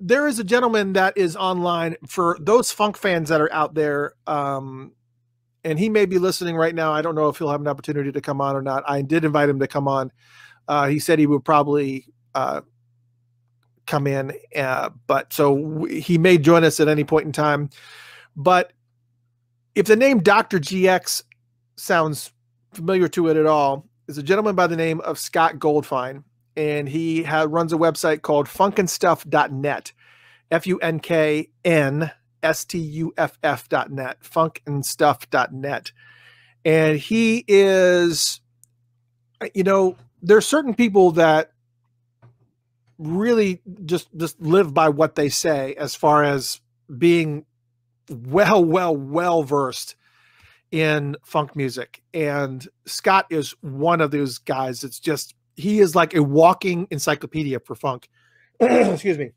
there is a gentleman that is online for those funk fans that are out there. Um, and he may be listening right now. I don't know if he'll have an opportunity to come on or not. I did invite him to come on. Uh, he said he would probably uh, come in, uh, but so he may join us at any point in time. But if the name Dr. GX sounds familiar to it at all, is a gentleman by the name of Scott Goldfine, and he ha- runs a website called funknstuff.net, F U N K N S T U F F dot net, funknstuff.net. And stuff dot net. And he is, you know, there are certain people that really just just live by what they say as far as being well, well, well versed in funk music. And Scott is one of those guys. It's just he is like a walking encyclopedia for funk. Excuse me.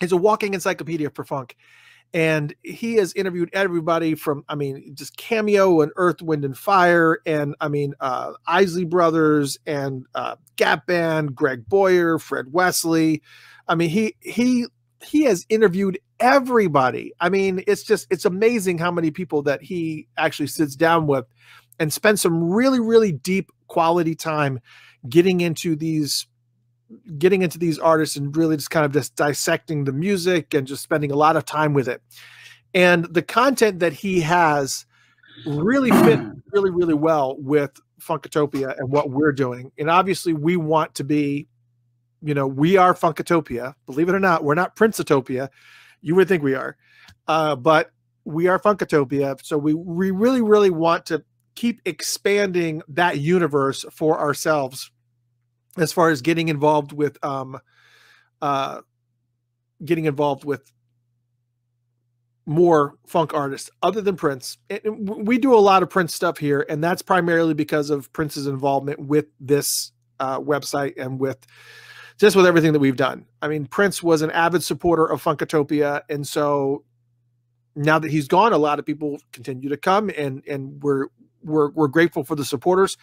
He's a walking encyclopedia for funk and he has interviewed everybody from i mean just cameo and earth wind and fire and i mean uh isley brothers and uh gap band greg boyer fred wesley. I mean he he he has interviewed everybody. I mean it's just it's amazing how many people that he actually sits down with and spends some really really deep quality time getting into these getting into these artists and really just kind of just dissecting the music and just spending a lot of time with it. And the content that he has really fit really, really well with Funkatopia and what we're doing. And obviously, we want to be, you know, we are Funkatopia. Believe it or not, we're not Princetopia. You would think we are, uh, but we are Funkatopia. So we we really, really want to keep expanding that universe for ourselves as far as getting involved with um uh getting involved with more funk artists other than Prince. And we do a lot of Prince stuff here, and that's primarily because of Prince's involvement with this uh, website and with just with everything that we've done. I mean, Prince was an avid supporter of Funkatopia, and so now that he's gone, a lot of people continue to come, and and we're we're we're grateful for the supporters.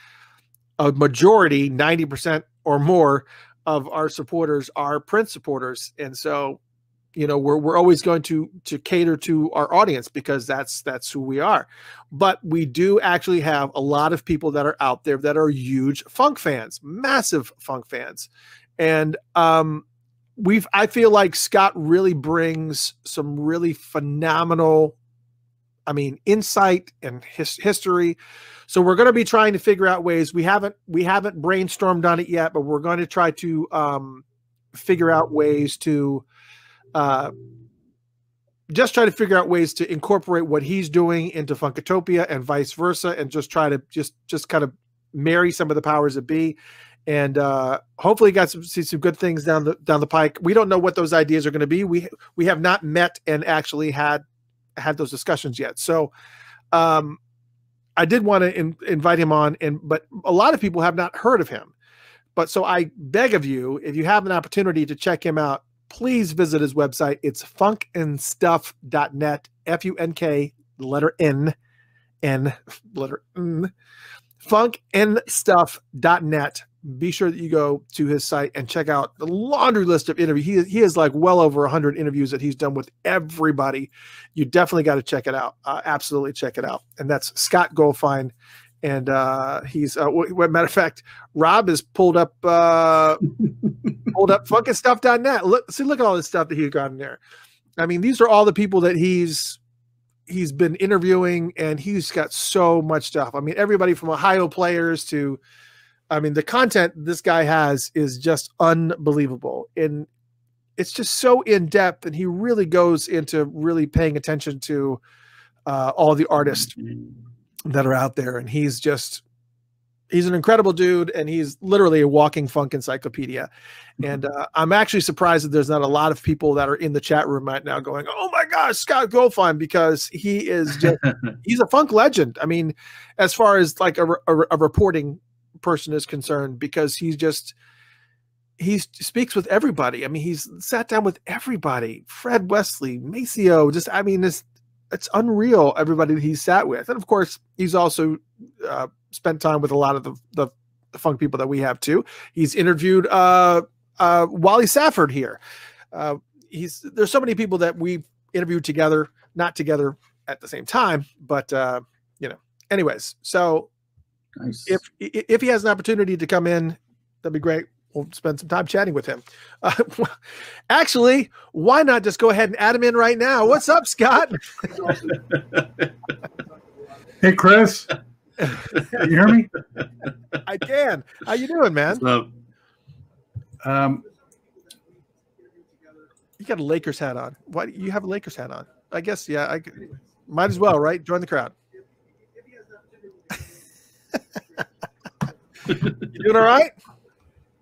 A majority, ninety percent or more of our supporters are Prince supporters, and so you know we're we're always going to to cater to our audience because that's that's who we are. But we do actually have a lot of people that are out there that are huge funk fans, massive funk fans, and um, we've I feel like Scott really brings some really phenomenal I mean, insight and his, history. So we're going to be trying to figure out ways. We haven't we haven't brainstormed on it yet, but we're going to try to um, figure out ways to uh, just try to figure out ways to incorporate what he's doing into Funkatopia and vice versa, and just try to just just kind of marry some of the powers that be. And uh, hopefully, got some see some good things down the down the pike. We don't know what those ideas are going to be. We we have not met and actually had had those discussions yet. So um, I did want to in, invite him on, and but a lot of people have not heard of him. But so I beg of you, if you have an opportunity to check him out, please visit his website. It's funknstuff.net, F U N K, letter N, N, letter N, funknstuff.net be sure that you go to his site and check out the laundry list of interviews. He, he has like well over 100 interviews that he's done with everybody. You definitely got to check it out. Uh, absolutely check it out. And that's Scott Goldfine. And uh, he's, uh, w- matter of fact, Rob has pulled up, uh, pulled up funknstuff.net. Look, see, look at all this stuff that he's got in there. I mean, these are all the people that he's he's been interviewing, and he's got so much stuff. I mean, everybody from Ohio players to I mean, the content this guy has is just unbelievable. And it's just so in depth, and he really goes into really paying attention to uh, all the artists that are out there. And he's just, he's an incredible dude, and he's literally a walking funk encyclopedia. And uh, I'm actually surprised that there's not a lot of people that are in the chat room right now going, "Oh my gosh, Scott Goldfine," because he is just he's a funk legend. I mean, as far as like a, a, a reporting person is concerned because he's just he speaks with everybody. I mean, he's sat down with everybody. Fred Wesley, Maceo, just I mean, it's it's unreal. Everybody that he's sat with, and of course, he's also uh, spent time with a lot of the, the, funk people that we have too. He's interviewed uh, uh, Wally Safford here. Uh, he's there's so many people that we interviewed together, not together at the same time, but uh, you know. Anyways, so Nice. if if he has an opportunity to come in, that'd be great. We'll spend some time chatting with him. Uh, actually, why not just go ahead and add him in right now? What's up, Scott? Hey, Chris. you hear me? I can. How you doing, man? What's up? Um, You got a Lakers hat on. Why do you have a Lakers hat on? I guess yeah. I might as well, right? Join the crowd. Doing all right?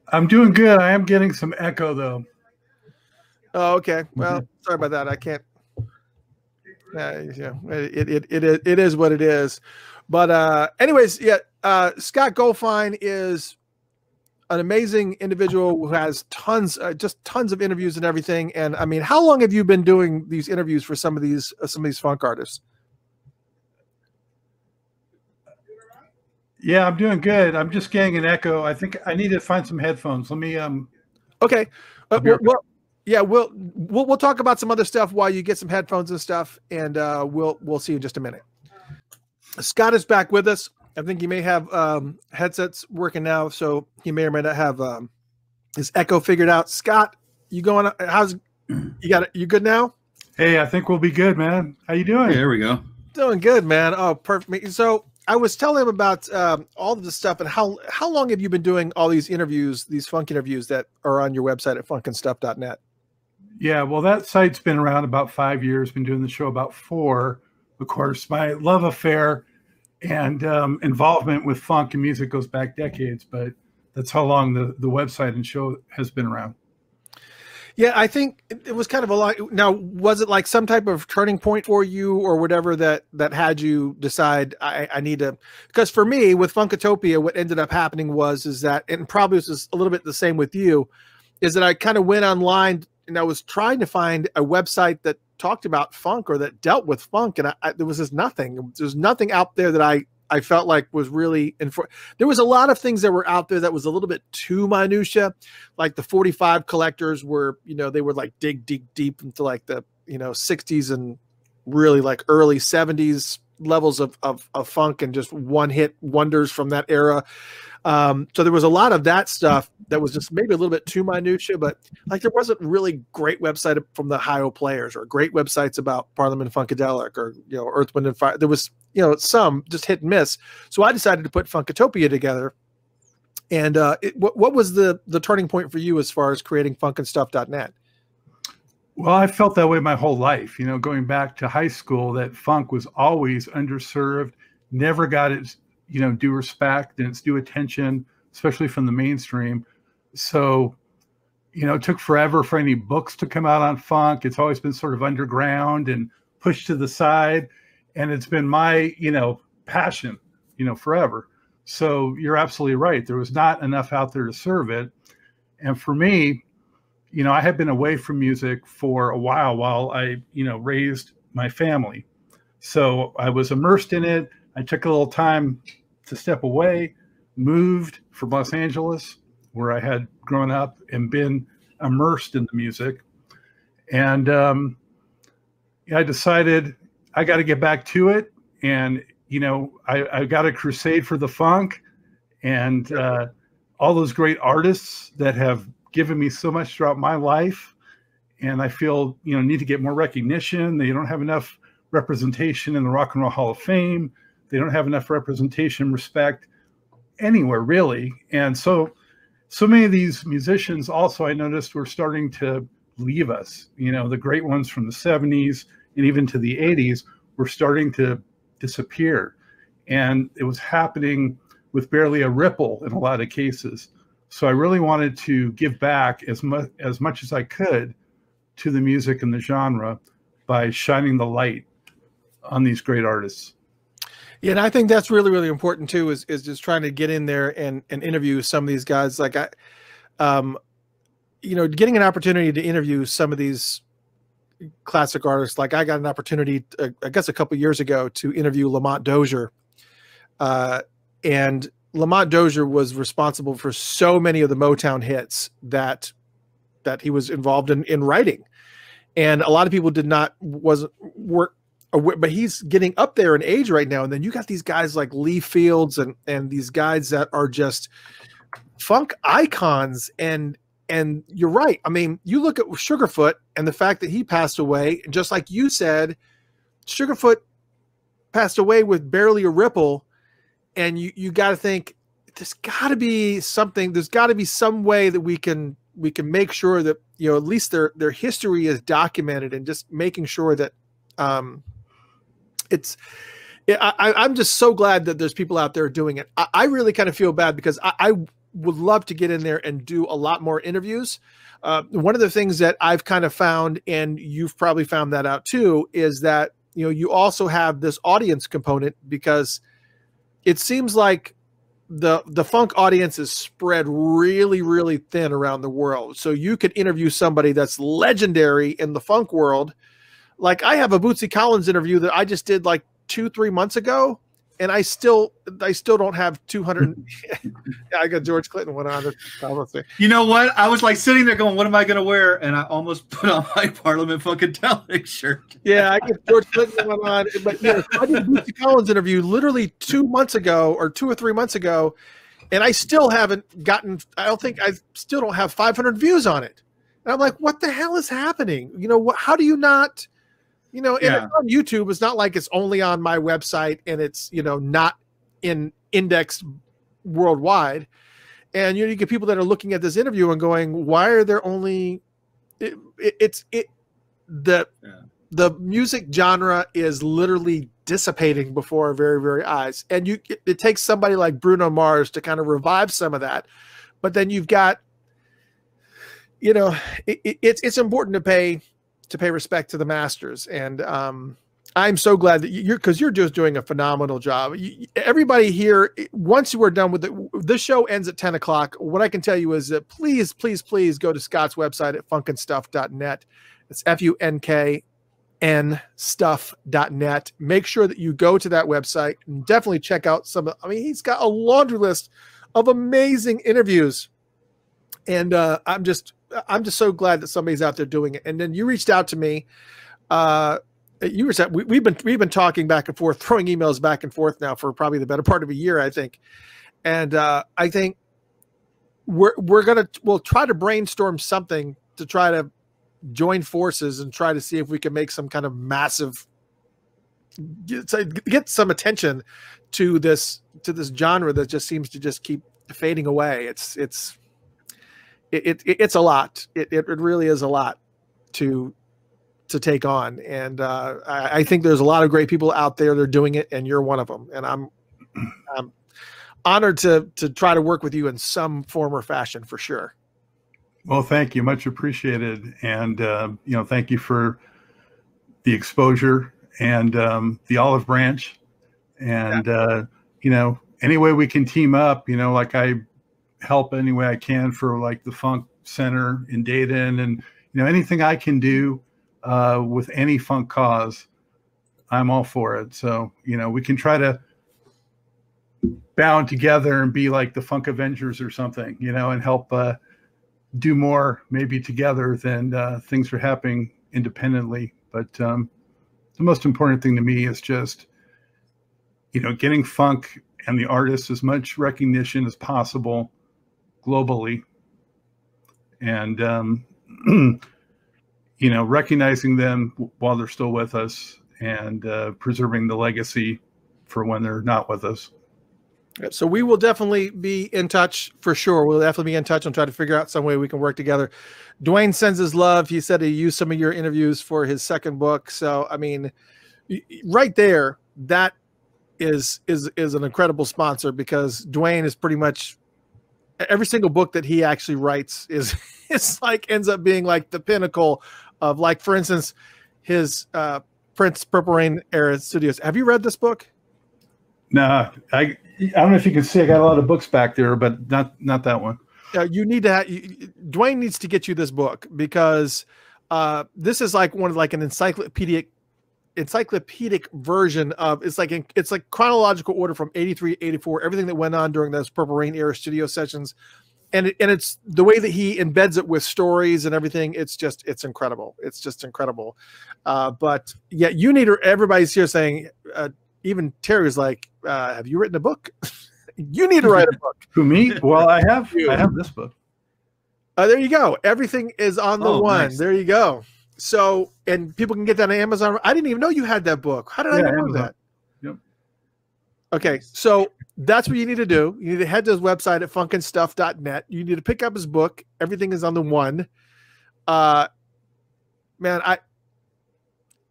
I'm doing good. I am getting some echo though. Oh, okay. Well, sorry about that. I can't. Uh, yeah, it, it, it, it, it is what it is. But, uh, anyways, yeah, uh, Scott Goldfine is an amazing individual who has tons, uh, just tons of interviews and everything. And I mean, how long have you been doing these interviews for some of these, uh, some of these funk artists? Yeah, I'm doing good. I'm just getting an echo. I think I need to find some headphones. Let me um Okay. Uh, well, well, yeah, we'll, we'll we'll talk about some other stuff while you get some headphones and stuff, and uh, we'll we'll see you in just a minute. Scott is back with us. I think he may have um, headsets working now, so he may or may not have um, his echo figured out. Scott, you going? How's you got it? You good now? hey, I think we'll be good, man. How you doing? There we go. Doing good, man. Oh, perfect. So I was telling him about um, all of the stuff and how how long have you been doing all these interviews, these funk interviews that are on your website at funknstuff.net? Yeah, well, that site's been around about five years. Been doing the show about four. Of course, my love affair and um, involvement with funk and music goes back decades, but that's how long the the website and show has been around. Yeah, I think it, was kind of a lot. Now, was it like some type of turning point for you, or whatever that that had you decide I, I need to? Because for me, with Funkatopia, what ended up happening was is that, and probably is a little bit the same with you, is that I kind of went online and I was trying to find a website that talked about funk or that dealt with funk, and I, I, there was just nothing. There's nothing out there that I I felt like was really infor- there was a lot of things that were out there that was a little bit too minutia. Like the 45 collectors were you know they were like dig dig deep into like the you know 60s and really like early 70s levels of of, of funk and just one hit wonders from that era um so there was a lot of that stuff that was just maybe a little bit too minutia but like there wasn't really great website from the Ohio players or great websites about parliament funkadelic or you know earth wind and fire there was you know some just hit and miss so i decided to put funkatopia together and uh, it, what, what was the the turning point for you as far as creating funknstuff.net? Well, I felt that way my whole life. You know, going back to high school, that funk was always underserved, never got its you know due respect and its due attention, especially from the mainstream. So, you know, it took forever for any books to come out on funk. It's always been sort of underground and pushed to the side, and it's been my you know passion, you know, forever. So you're absolutely right. There was not enough out there to serve it, and for me, you know, I had been away from music for a while while I, you know, raised my family. So I was immersed in it. I took a little time to step away, moved from Los Angeles, where I had grown up and been immersed in the music. And um, I decided I got to get back to it. And, you know, I, I got a crusade for the funk and uh, all those great artists that have given me so much throughout my life and i feel you know need to get more recognition they don't have enough representation in the rock and roll hall of fame they don't have enough representation respect anywhere really. And so so many of these musicians also i noticed were starting to leave us. You know the great ones from the 70s and even to the 80s were starting to disappear. And it was happening with barely a ripple in a lot of cases. So I really wanted to give back as much as much as I could to the music and the genre by shining the light on these great artists. Yeah, and I think that's really really important too. Is is just trying to get in there and and interview some of these guys. Like I, um, you know, getting an opportunity to interview some of these classic artists. Like I got an opportunity, uh, I guess, a couple years ago to interview Lamont Dozier, uh, and Lamont Dozier was responsible for so many of the Motown hits that that he was involved in in writing. and a lot of people did not wasn't work but he's getting up there in age right now and then you got these guys like lee fields and and these guys that are just funk icons and and you're right. I mean you look at sugarfoot and the fact that he passed away just like you said sugarfoot passed away with barely a ripple and you you got to think there's got to be something there's got to be some way that we can we can make sure that you know at least their their history is documented and just making sure that um it's I, I'm just so glad that there's people out there doing it. I, I really kind of feel bad because I, I, would love to get in there and do a lot more interviews. Uh, one of the things that I've kind of found, and you've probably found that out too, is that you know you also have this audience component because it seems like the the funk audience is spread really really thin around the world so you could interview somebody that's legendary in the funk world like I have a Bootsy Collins interview that I just did like two, three months ago, and I still I still don't have 200. yeah, I got George Clinton went on. You know what? I was like sitting there going, "What am I going to wear?" And I almost put on my Parliament fucking Funkadelic shirt. yeah, I get George Clinton went on, but yeah, I did Bootsy Collins interview literally two months ago or two or three months ago, and I still haven't gotten. I don't think I still don't have 500 views on it. And I'm like, what the hell is happening? You know, what? How do you not? You know, yeah. it's on YouTube. It's not like it's only on my website and it's you know not in indexed worldwide. And you know, you get people that are looking at this interview and going, "Why are there only?" It, it, it's it the yeah. the music genre is literally dissipating before our very very eyes, and you it, it takes somebody like Bruno Mars to kind of revive some of that. But then you've got, you know, it's it's important to pay to pay respect to the masters. And um, I'm so glad that you're because you're just doing a phenomenal job. You, everybody here, once you are done with it, this show ends at 10 o'clock. What I can tell you is that please, please, please go to Scott's website at funknstuff.net. It's F U N K stuff.net. Make sure that you go to that website and definitely check out some I mean, he's got a laundry list of amazing interviews. And uh, I'm just I'm just so glad that somebody's out there doing it. And then you reached out to me. Uh, you were we, we've been we've been talking back and forth, throwing emails back and forth now for probably the better part of a year, I think. And uh, I think we're we're gonna we'll try to brainstorm something to try to join forces and try to see if we can make some kind of massive get, get some attention to this to this genre that just seems to just keep fading away. It's it's it, it it's a lot. It, it really is a lot to to take on, and uh, I, I, think there's a lot of great people out there that are doing it, and you're one of them. And I'm I'm honored to to try to work with you in some form or fashion for sure. Well, thank you, much appreciated, and uh, you know, thank you for the exposure and um, the olive branch, and yeah. uh, you know, any way we can team up, you know, like I help any way I can for like the Funk Center in Dayton, and you know anything I can do uh, with any funk cause, I'm all for it. So you know we can try to bound together and be like the Funk Avengers or something, you know, and help uh, do more maybe together than uh, things are happening independently. But um, the most important thing to me is just you know getting funk and the artists as much recognition as possible globally. And um, you know recognizing them while they're still with us and uh, preserving the legacy for when they're not with us. So we will definitely be in touch for sure. We'll definitely be in touch and try to figure out some way we can work together. Duane sends his love. He said he used some of your interviews for his second book. So i mean right there that is is is an incredible sponsor because Duane is pretty much every single book that he actually writes is it's like ends up being like the pinnacle of like for instance his uh prince purple rain era studios. Have you read this book? No i i don't know if you can see i got a lot of books back there but not not that one. Uh, you need to have Duane needs to get you this book because uh this is like one of like an encyclopedic encyclopedic version of it's like in, it's like chronological order from 83 84 everything that went on during those purple rain era studio sessions and it, and it's the way that he embeds it with stories and everything. It's just it's incredible. It's just incredible. Uh, but yeah, you need everybody's here saying. Uh, even Terry's like, uh, "Have you written a book? you need to write a book." Who me? Well, I have. I have this book. Uh, there you go. Everything is on the Oh, one. nice. There you go. So, and people can get that on Amazon. I didn't even know you had that book. How did I Yeah, not know that? Yep. Okay, so that's what you need to do. You need to head to his website at funknstuff.net. You need to pick up his book. Everything is on the one. Uh, man, I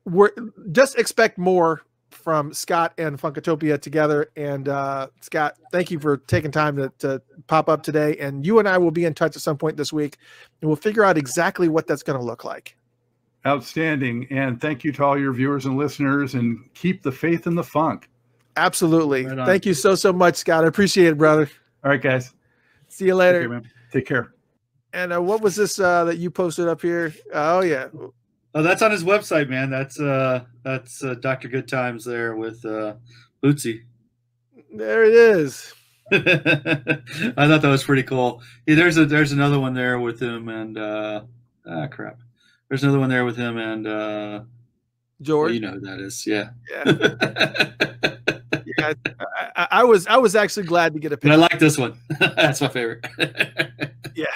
we're just expect more from Scott and Funkatopia together. And uh, Scott, thank you for taking time to, to pop up today. And you and I will be in touch at some point this week, and we'll figure out exactly what that's going to look like. Outstanding. And thank you to all your viewers and listeners. And keep the faith in the funk. Absolutely. Right. Thank you so so much, Scott. I appreciate it, brother. All right, guys. See you Take later. care, man. Take care. And uh, what was this uh, that you posted up here? Oh yeah, Oh, that's on his website, man. That's uh that's uh, Dr. Good Times there with uh Bootsy. there it is. I thought that was pretty cool. Yeah, there's a there's another one there with him and uh ah crap. There's another one there with him and uh well, George. you know who that is, yeah. yeah, yeah. I, I- was I was actually glad to get a but I like this one. That's my favorite. Yeah,